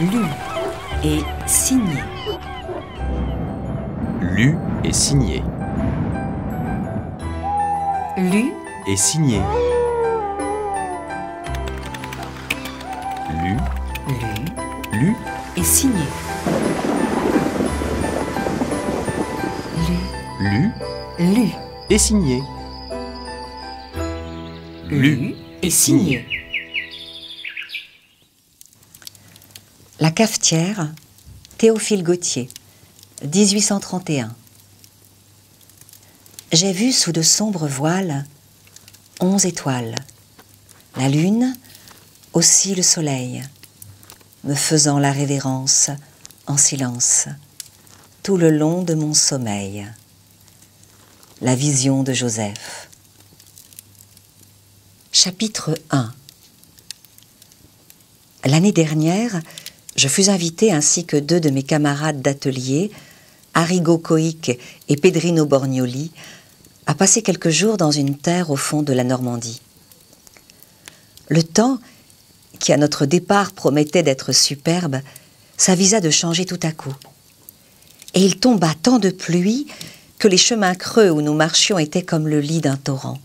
lu et signé. Lu et signé. Lu Et signé. Lu, lu lu et signé. Lu, lu lu, et signé. Lu et signé. Cafetière, Théophile Gautier, 1831. J'ai vu sous de sombres voiles onze étoiles, la lune, aussi le soleil, me faisant la révérence en silence tout le long de mon sommeil. La vision de Joseph. Chapitre 1 L'année dernière, je fus invité ainsi que deux de mes camarades d'atelier, Arrigo Coic et Pedrino Borgnoli, à passer quelques jours dans une terre au fond de la Normandie. Le temps, qui à notre départ promettait d'être superbe, s'avisa de changer tout à coup. Et il tomba tant de pluie que les chemins creux où nous marchions étaient comme le lit d'un torrent.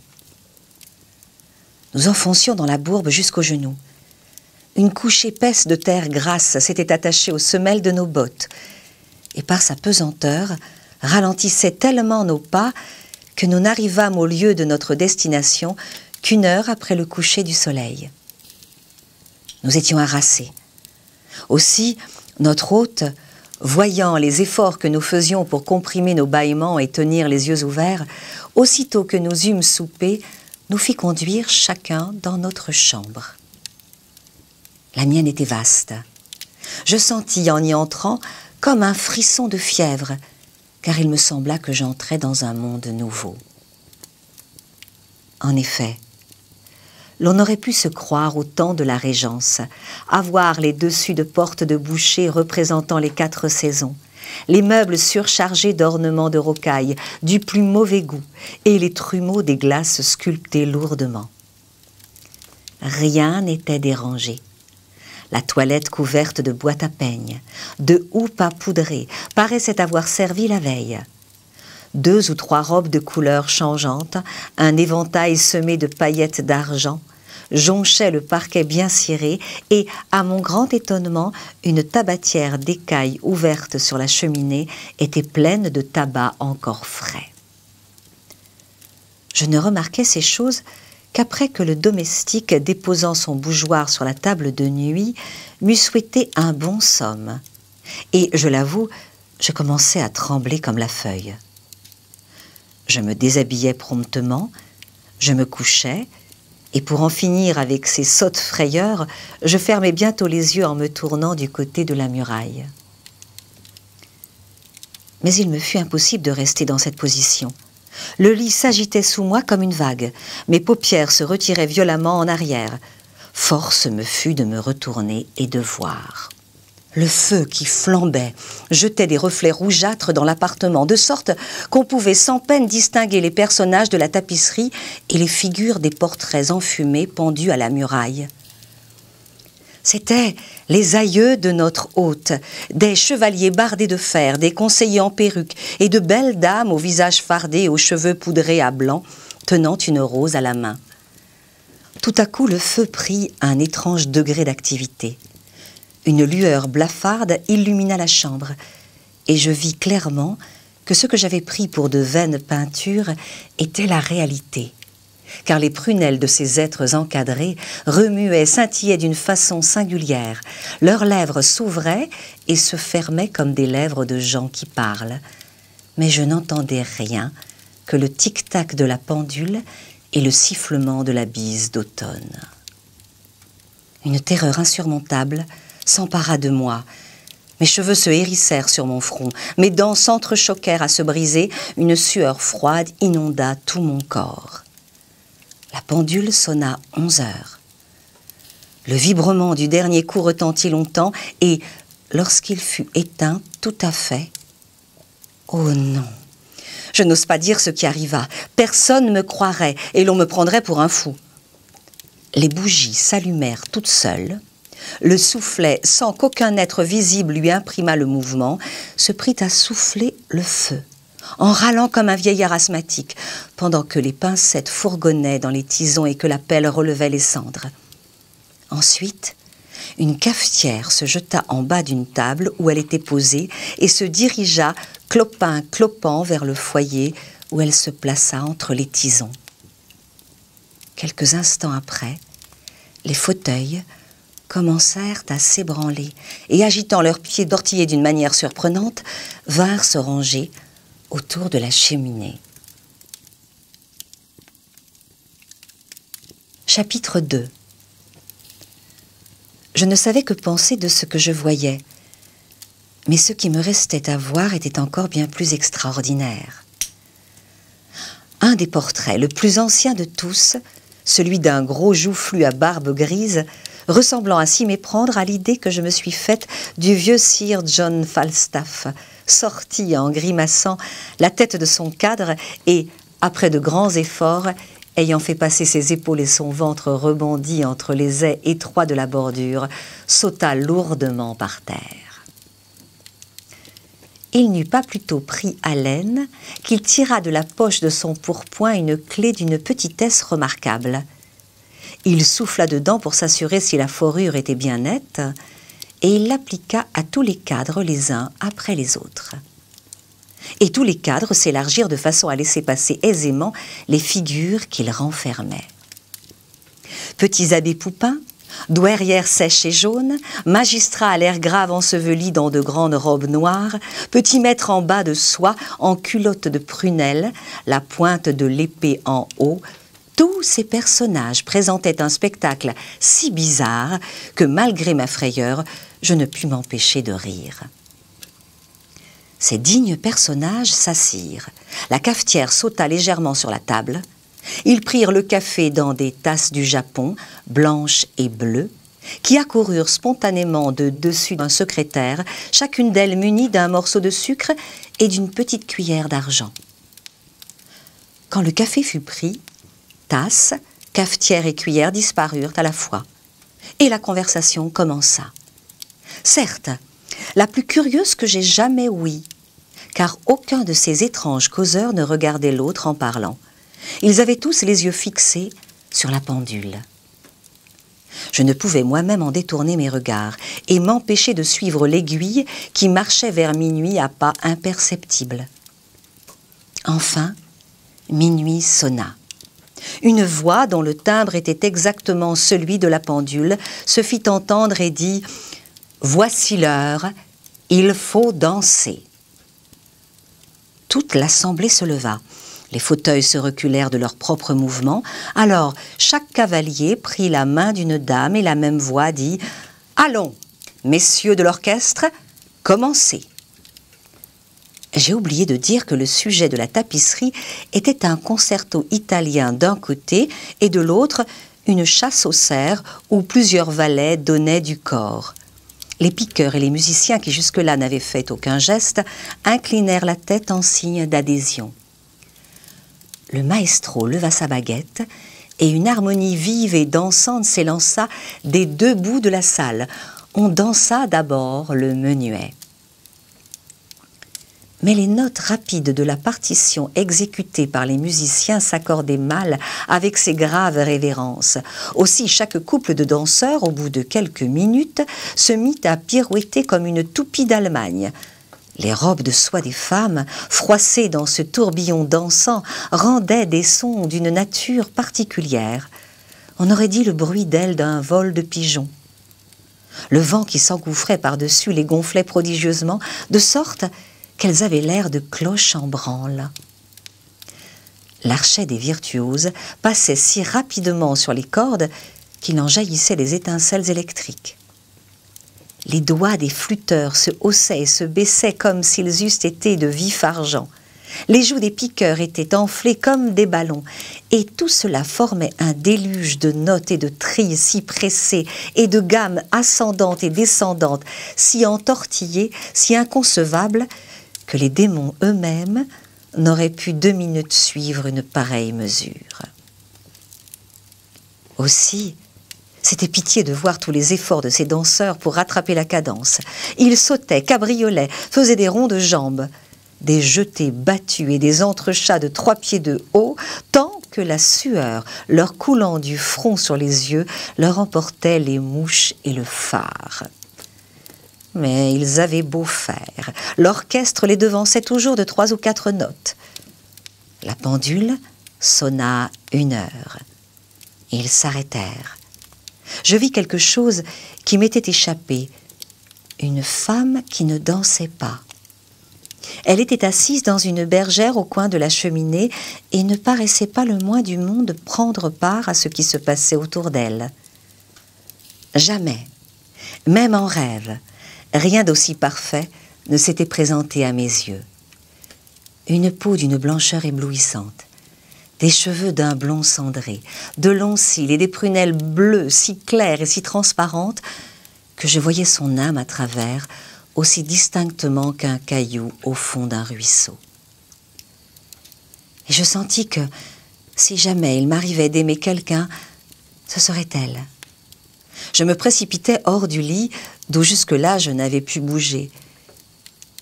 Nous enfoncions dans la bourbe jusqu'aux genoux. Une couche épaisse de terre grasse s'était attachée aux semelles de nos bottes, et par sa pesanteur ralentissait tellement nos pas que nous n'arrivâmes au lieu de notre destination qu'une heure après le coucher du soleil. Nous étions harassés. Aussi, notre hôte, voyant les efforts que nous faisions pour comprimer nos bâillements et tenir les yeux ouverts, aussitôt que nous eûmes soupé, nous fit conduire chacun dans notre chambre. La mienne était vaste. Je sentis en y entrant comme un frisson de fièvre, car il me sembla que j'entrais dans un monde nouveau. En effet, l'on aurait pu se croire au temps de la Régence, à voir les dessus de portes de boucher représentant les quatre saisons, les meubles surchargés d'ornements de rocaille du plus mauvais goût et les trumeaux des glaces sculptées lourdement. Rien n'était dérangé. La toilette couverte de boîtes à peigne, de houppes à poudrer, paraissait avoir servi la veille. Deux ou trois robes de couleurs changeantes, un éventail semé de paillettes d'argent, jonchaient le parquet bien ciré et, à mon grand étonnement, une tabatière d'écailles ouverte sur la cheminée était pleine de tabac encore frais. Je ne remarquais ces choses qu'après que le domestique, déposant son bougeoir sur la table de nuit, m'eût souhaité un bon somme. Et, je l'avoue, je commençais à trembler comme la feuille. Je me déshabillais promptement, je me couchais, et pour en finir avec ces sottes frayeurs, je fermais bientôt les yeux en me tournant du côté de la muraille. Mais il me fut impossible de rester dans cette position. Le lit s'agitait sous moi comme une vague. Mes paupières se retiraient violemment en arrière. Force me fut de me retourner et de voir. Le feu qui flambait jetait des reflets rougeâtres dans l'appartement, de sorte qu'on pouvait sans peine distinguer les personnages de la tapisserie et les figures des portraits enfumés pendus à la muraille. C'étaient les aïeux de notre hôte, des chevaliers bardés de fer, des conseillers en perruque et de belles dames au visage fardé aux cheveux poudrés à blanc, tenant une rose à la main. Tout à coup, le feu prit un étrange degré d'activité. Une lueur blafarde illumina la chambre, et je vis clairement que ce que j'avais pris pour de vaines peintures était la réalité car les prunelles de ces êtres encadrés remuaient, scintillaient d'une façon singulière. Leurs lèvres s'ouvraient et se fermaient comme des lèvres de gens qui parlent. Mais je n'entendais rien que le tic-tac de la pendule et le sifflement de la bise d'automne. Une terreur insurmontable s'empara de moi. Mes cheveux se hérissèrent sur mon front, mes dents s'entrechoquèrent à se briser, une sueur froide inonda tout mon corps. La pendule sonna onze heures. Le vibrement du dernier coup retentit longtemps et, lorsqu'il fut éteint tout à fait, oh non, je n'ose pas dire ce qui arriva. Personne ne me croirait et l'on me prendrait pour un fou. Les bougies s'allumèrent toutes seules. le soufflet sans qu'aucun être visible lui imprimât le mouvement, se prit à souffler le feu, en râlant comme un vieillard asthmatique, pendant que les pincettes fourgonnaient dans les tisons et que la pelle relevait les cendres. Ensuite, une cafetière se jeta en bas d'une table où elle était posée et se dirigea, clopin clopant, vers le foyer où elle se plaça entre les tisons. Quelques instants après, les fauteuils commencèrent à s'ébranler et, agitant leurs pieds d'ortiller d'une manière surprenante, vinrent se ranger autour de la cheminée. Chapitre 2 Je ne savais que penser de ce que je voyais, mais ce qui me restait à voir était encore bien plus extraordinaire. Un des portraits, le plus ancien de tous, celui d'un gros joufflu à barbe grise, ressemblant à s'y méprendre à l'idée que je me suis faite du vieux sire John Falstaff, sorti en grimaçant la tête de son cadre et, après de grands efforts, ayant fait passer ses épaules et son ventre rebondi entre les ais étroits de la bordure, sauta lourdement par terre il n'eut pas plutôt pris haleine qu'il tira de la poche de son pourpoint une clé d'une petitesse remarquable. Il souffla dedans pour s'assurer si la forure était bien nette, et il l'appliqua à tous les cadres les uns après les autres. Et tous les cadres s'élargirent de façon à laisser passer aisément les figures qu'ils renfermaient. Petits abbés poupins, douairière sèche et jaune, magistrat à l'air grave enseveli dans de grandes robes noires, petit maître en bas de soie, en culotte de prunelle, la pointe de l'épée en haut, tous ces personnages présentaient un spectacle si bizarre que malgré ma frayeur, je ne pus m'empêcher de rire. Ces dignes personnages s'assirent. La cafetière sauta légèrement sur la table, ils prirent le café dans des tasses du Japon, blanches et bleues, qui accoururent spontanément de dessus d'un secrétaire, chacune d'elles munie d'un morceau de sucre et d'une petite cuillère d'argent. Quand le café fut pris, tasse, cafetière et cuillère disparurent à la fois, et la conversation commença. Certes, la plus curieuse que j'ai jamais ouïe, car aucun de ces étranges causeurs ne regardait l'autre en parlant. Ils avaient tous les yeux fixés sur la pendule. Je ne pouvais moi-même en détourner mes regards et m'empêcher de suivre l'aiguille qui marchait vers minuit à pas imperceptibles. Enfin, minuit sonna. Une voix dont le timbre était exactement celui de la pendule se fit entendre et dit ⁇ Voici l'heure, il faut danser !⁇ Toute l'assemblée se leva. Les fauteuils se reculèrent de leur propre mouvement. Alors, chaque cavalier prit la main d'une dame et la même voix dit Allons, messieurs de l'orchestre, commencez. J'ai oublié de dire que le sujet de la tapisserie était un concerto italien d'un côté et de l'autre une chasse aux cerfs où plusieurs valets donnaient du corps. Les piqueurs et les musiciens qui jusque-là n'avaient fait aucun geste inclinèrent la tête en signe d'adhésion le maestro leva sa baguette et une harmonie vive et dansante s'élança des deux bouts de la salle. On dansa d'abord le menuet. Mais les notes rapides de la partition exécutée par les musiciens s'accordaient mal avec ces graves révérences. Aussi chaque couple de danseurs, au bout de quelques minutes, se mit à pirouetter comme une toupie d'Allemagne. Les robes de soie des femmes, froissées dans ce tourbillon dansant, rendaient des sons d'une nature particulière. On aurait dit le bruit d'ailes d'un vol de pigeons. Le vent qui s'engouffrait par-dessus les gonflait prodigieusement, de sorte qu'elles avaient l'air de cloches en branle. L'archet des virtuoses passait si rapidement sur les cordes qu'il en jaillissait des étincelles électriques. Les doigts des flûteurs se haussaient et se baissaient comme s'ils eussent été de vif argent. Les joues des piqueurs étaient enflées comme des ballons, et tout cela formait un déluge de notes et de trilles si pressées, et de gammes ascendantes et descendantes, si entortillées, si inconcevables, que les démons eux-mêmes n'auraient pu deux minutes suivre une pareille mesure. Aussi, C'était pitié de voir tous les efforts de ces danseurs pour rattraper la cadence. Ils sautaient, cabriolaient, faisaient des ronds de jambes, des jetés battus et des entrechats de trois pieds de haut, tant que la sueur, leur coulant du front sur les yeux, leur emportait les mouches et le phare. Mais ils avaient beau faire, l'orchestre les devançait toujours de trois ou quatre notes. La pendule sonna une heure. Ils s'arrêtèrent. Je vis quelque chose qui m'était échappé, une femme qui ne dansait pas. Elle était assise dans une bergère au coin de la cheminée et ne paraissait pas le moins du monde prendre part à ce qui se passait autour d'elle. Jamais, même en rêve, rien d'aussi parfait ne s'était présenté à mes yeux. Une peau d'une blancheur éblouissante, des cheveux d'un blond cendré, de longs cils et des prunelles bleues si claires et si transparentes que je voyais son âme à travers aussi distinctement qu'un caillou au fond d'un ruisseau. Et je sentis que si jamais il m'arrivait d'aimer quelqu'un, ce serait elle. Je me précipitais hors du lit, d'où jusque-là je n'avais pu bouger.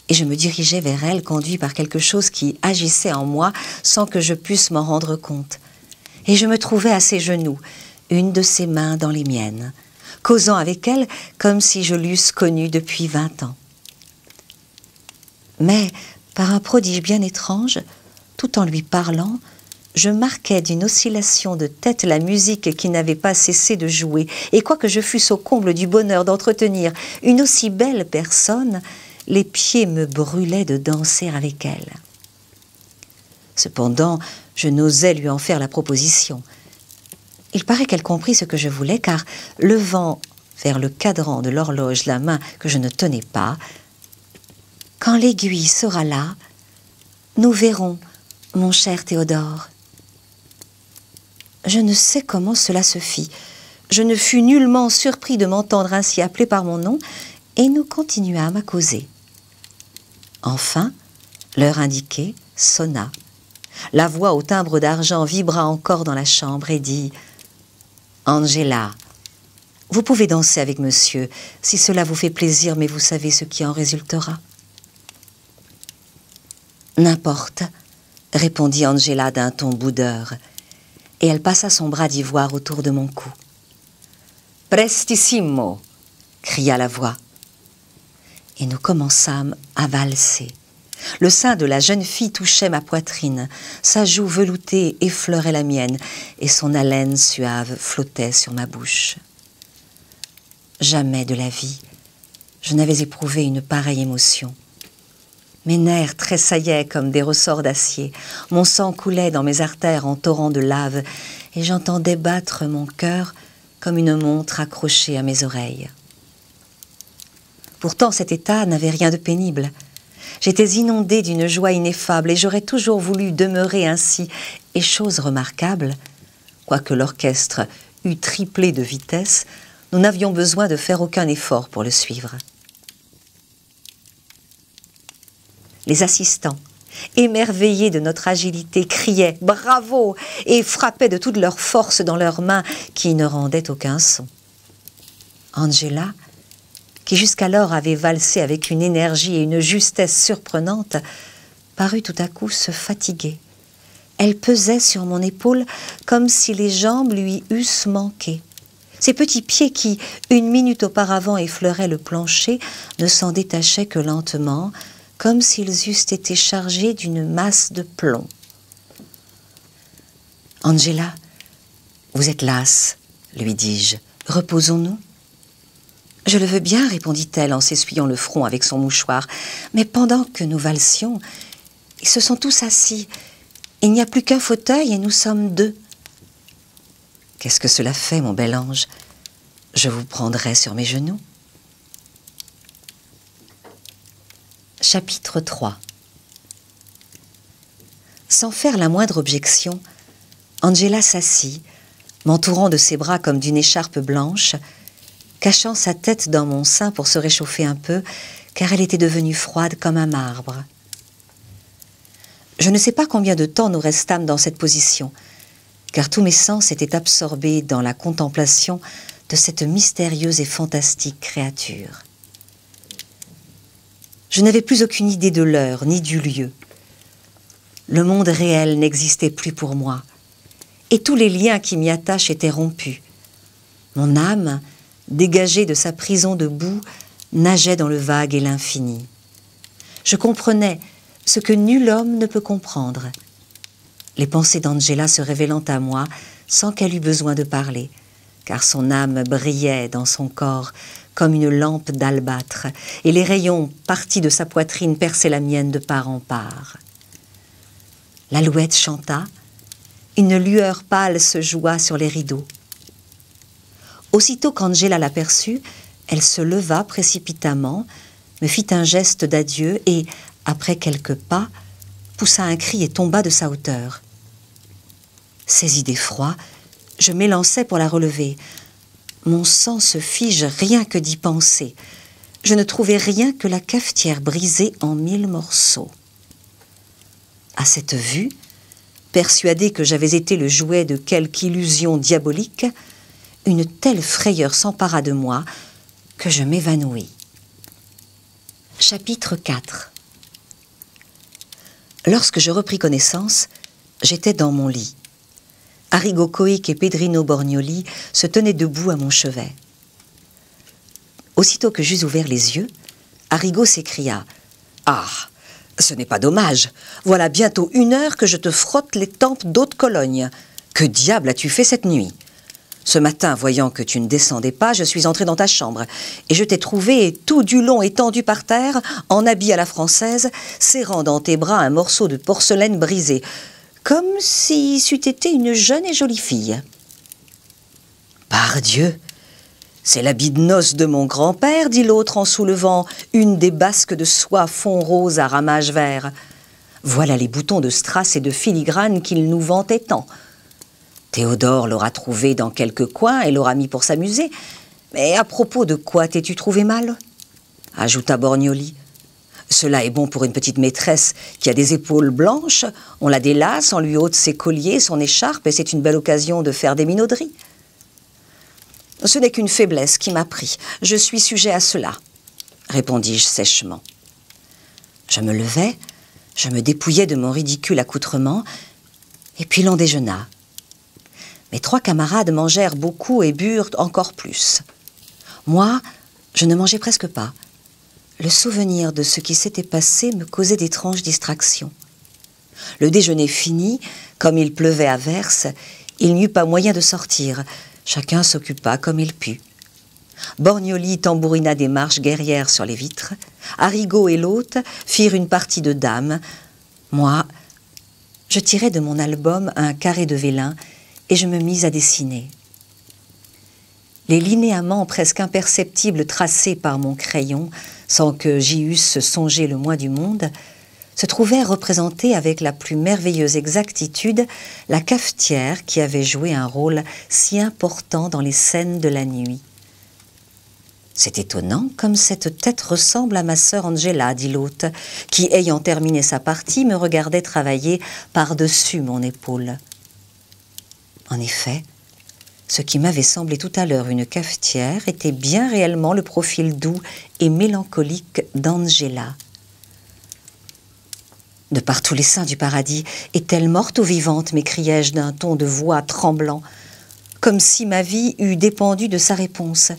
Et je me dirigeais vers elle, conduit par quelque chose qui agissait en moi sans que je puisse m'en rendre compte. Et je me trouvais à ses genoux, une de ses mains dans les miennes, causant avec elle comme si je l'eusse connue depuis vingt ans. Mais, par un prodige bien étrange, tout en lui parlant, je marquais d'une oscillation de tête la musique qui n'avait pas cessé de jouer, et quoique je fusse au comble du bonheur d'entretenir une aussi belle personne, les pieds me brûlaient de danser avec elle. Cependant, je n'osais lui en faire la proposition. Il paraît qu'elle comprit ce que je voulais, car, levant vers le cadran de l'horloge la main que je ne tenais pas, quand l'aiguille sera là, nous verrons, mon cher Théodore. Je ne sais comment cela se fit. Je ne fus nullement surpris de m'entendre ainsi appelé par mon nom, et nous continuâmes à causer. Enfin, l'heure indiquée sonna. La voix au timbre d'argent vibra encore dans la chambre et dit Angela, vous pouvez danser avec monsieur, si cela vous fait plaisir, mais vous savez ce qui en résultera. N'importe, répondit Angela d'un ton boudeur, et elle passa son bras d'ivoire autour de mon cou. Prestissimo cria la voix. Et nous commençâmes à valser. Le sein de la jeune fille touchait ma poitrine, sa joue veloutée effleurait la mienne, et son haleine suave flottait sur ma bouche. Jamais de la vie je n'avais éprouvé une pareille émotion. Mes nerfs tressaillaient comme des ressorts d'acier, mon sang coulait dans mes artères en torrents de lave, et j'entendais battre mon cœur comme une montre accrochée à mes oreilles. Pourtant cet état n'avait rien de pénible. J'étais inondée d'une joie ineffable et j'aurais toujours voulu demeurer ainsi, et chose remarquable, quoique l'orchestre eût triplé de vitesse, nous n'avions besoin de faire aucun effort pour le suivre. Les assistants, émerveillés de notre agilité, criaient bravo et frappaient de toute leur force dans leurs mains qui ne rendaient aucun son. Angela, qui jusqu'alors avait valsé avec une énergie et une justesse surprenantes, parut tout à coup se fatiguer. Elle pesait sur mon épaule comme si les jambes lui eussent manqué. Ses petits pieds qui, une minute auparavant, effleuraient le plancher, ne s'en détachaient que lentement, comme s'ils eussent été chargés d'une masse de plomb. Angela, vous êtes lasse, lui dis-je. Reposons-nous. Je le veux bien, répondit-elle en s'essuyant le front avec son mouchoir. Mais pendant que nous valsions, ils se sont tous assis. Il n'y a plus qu'un fauteuil et nous sommes deux. Qu'est-ce que cela fait, mon bel ange? Je vous prendrai sur mes genoux. Chapitre 3 Sans faire la moindre objection, Angela s'assit, m'entourant de ses bras comme d'une écharpe blanche, cachant sa tête dans mon sein pour se réchauffer un peu, car elle était devenue froide comme un marbre. Je ne sais pas combien de temps nous restâmes dans cette position, car tous mes sens étaient absorbés dans la contemplation de cette mystérieuse et fantastique créature. Je n'avais plus aucune idée de l'heure ni du lieu. Le monde réel n'existait plus pour moi, et tous les liens qui m'y attachent étaient rompus. Mon âme, dégagée de sa prison de boue, nageait dans le vague et l'infini. Je comprenais ce que nul homme ne peut comprendre. Les pensées d'Angela se révélant à moi sans qu'elle eût besoin de parler, car son âme brillait dans son corps comme une lampe d'albâtre, et les rayons partis de sa poitrine perçaient la mienne de part en part. L'alouette chanta, une lueur pâle se joua sur les rideaux. Aussitôt qu'Angela l'aperçut, elle se leva précipitamment, me fit un geste d'adieu et, après quelques pas, poussa un cri et tomba de sa hauteur. Saisi d'effroi, je m'élançai pour la relever. Mon sang se fige rien que d'y penser. Je ne trouvais rien que la cafetière brisée en mille morceaux. À cette vue, persuadée que j'avais été le jouet de quelque illusion diabolique, une telle frayeur s'empara de moi que je m'évanouis. Chapitre 4 Lorsque je repris connaissance, j'étais dans mon lit. Arrigo Coic et Pedrino Borgnoli se tenaient debout à mon chevet. Aussitôt que j'eus ouvert les yeux, Arrigo s'écria Ah ce n'est pas dommage. Voilà bientôt une heure que je te frotte les tempes d'eau de Cologne. Que diable as-tu fait cette nuit? Ce matin, voyant que tu ne descendais pas, je suis entré dans ta chambre et je t'ai trouvé tout du long étendu par terre, en habit à la française, serrant dans tes bras un morceau de porcelaine brisé, comme si c'eût été une jeune et jolie fille. Par Dieu c'est l'habit de noces de mon grand-père, dit l'autre en soulevant une des basques de soie fond rose à ramage vert. Voilà les boutons de strass et de filigrane qu'il nous vantait tant. Théodore l'aura trouvé dans quelque coin et l'aura mis pour s'amuser. Mais à propos de quoi t'es-tu trouvé mal? Ajouta Borgnoli. Cela est bon pour une petite maîtresse qui a des épaules blanches, on la délace, on lui ôte ses colliers, son écharpe, et c'est une belle occasion de faire des minauderies. Ce n'est qu'une faiblesse qui m'a pris. Je suis sujet à cela, répondis-je sèchement. Je me levai, je me dépouillai de mon ridicule accoutrement, et puis l'on déjeuna. Mes trois camarades mangèrent beaucoup et burent encore plus. Moi, je ne mangeais presque pas. Le souvenir de ce qui s'était passé me causait d'étranges distractions. Le déjeuner fini, comme il pleuvait à verse, il n'y eut pas moyen de sortir. Chacun s'occupa comme il put. Borgnoli tambourina des marches guerrières sur les vitres. Arrigo et l'hôte firent une partie de dames. Moi, je tirai de mon album un carré de vélin et je me mis à dessiner. Les linéaments presque imperceptibles tracés par mon crayon, sans que j'y eusse songé le moins du monde, se trouvait représentée avec la plus merveilleuse exactitude la cafetière qui avait joué un rôle si important dans les scènes de la nuit. C'est étonnant comme cette tête ressemble à ma sœur Angela, dit l'hôte, qui, ayant terminé sa partie, me regardait travailler par-dessus mon épaule. En effet, ce qui m'avait semblé tout à l'heure une cafetière était bien réellement le profil doux et mélancolique d'Angela de par tous les saints du paradis, est-elle morte ou vivante? m'écriai-je d'un ton de voix tremblant, comme si ma vie eût dépendu de sa réponse.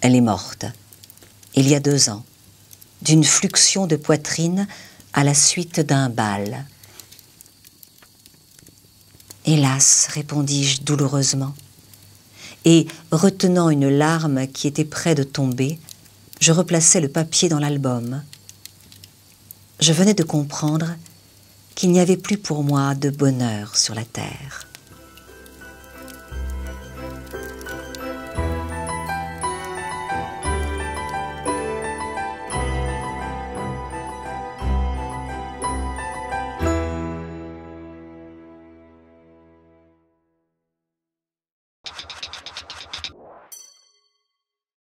Elle est morte, il y a deux ans, d'une fluxion de poitrine à la suite d'un bal. Hélas, répondis-je douloureusement, et, retenant une larme qui était près de tomber, je replaçai le papier dans l'album je venais de comprendre qu'il n'y avait plus pour moi de bonheur sur la terre.